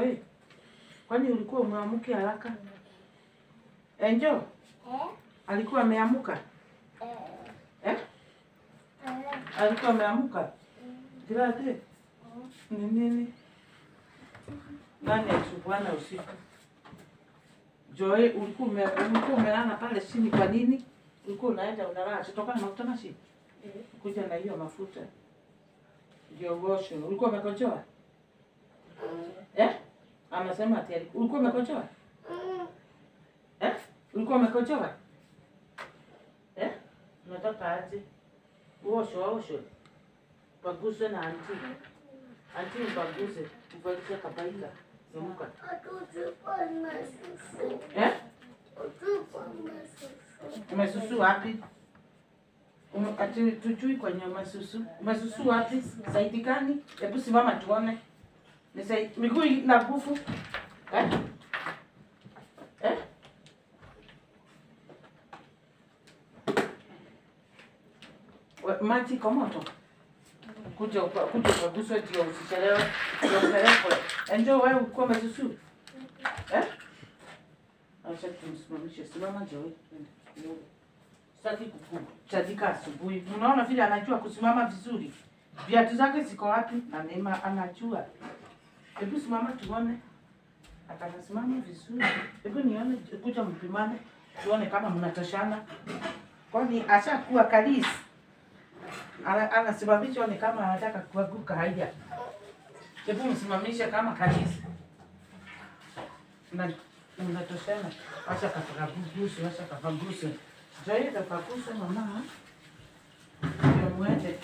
Joy, kwani ulikuwa umeamke haraka? Enjo eh? alikuwa ameamka eh? Alikuwa ameamka grade ni nini? Nani alisumbuana usiku? Joy, ulikuwa ume, ulikuwa umelala pale chini kwa nini? Ulikuwa unaenda unalala kutoka na mafuta mashi? Kuja na hiyo mafuta. Ndio uoshe. Ulikuwa umekojoa? Amesema ati ulikuwa umekojoa? Eh? Ulikuwa umekojoa? Eh? Unataka aje? uosho uoshe. Paguse na anti. Anti mpaguse Uvalishe kabaila. Yamuka. Eh? Umesusu wapi? Ume- Ati tujui kwenye umesusu. Umesusu wapi? Saidi gani? Hebu simama tuone. Ni saidi miguu na nguvu. Eh? Eh? We- Maji iko moto. Kuja kuja ukaguswe ndio usichelewe. Ndio upelekwe. Enjo wewe uko umesusu? Eh? Acha tumsimamishe. Simama njoo. Sitaki kukuchadika asubuhi. Unaona vile anajua kusimama vizuri. Viatu zake ziko wapi? Na Neema anajua. Hebu simama tuone. Atakasimama vizuri. Hebu nione, kuja mpimane. Tuone kama mnatoshana. Kwani ashakuwa kalisi. Ana- Anasimamisha ni kama anataka kuanguka haya. Hebu msimamishe kama kalisi. Na. Acha kakaguse, acha kakaguse. Zoe kakaguse mama. Ndio muende.